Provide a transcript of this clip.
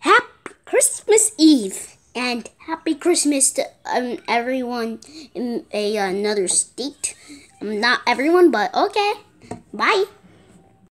Happy Christmas Eve and happy Christmas to um, everyone in a, another state. Um, not everyone, but okay. Bye.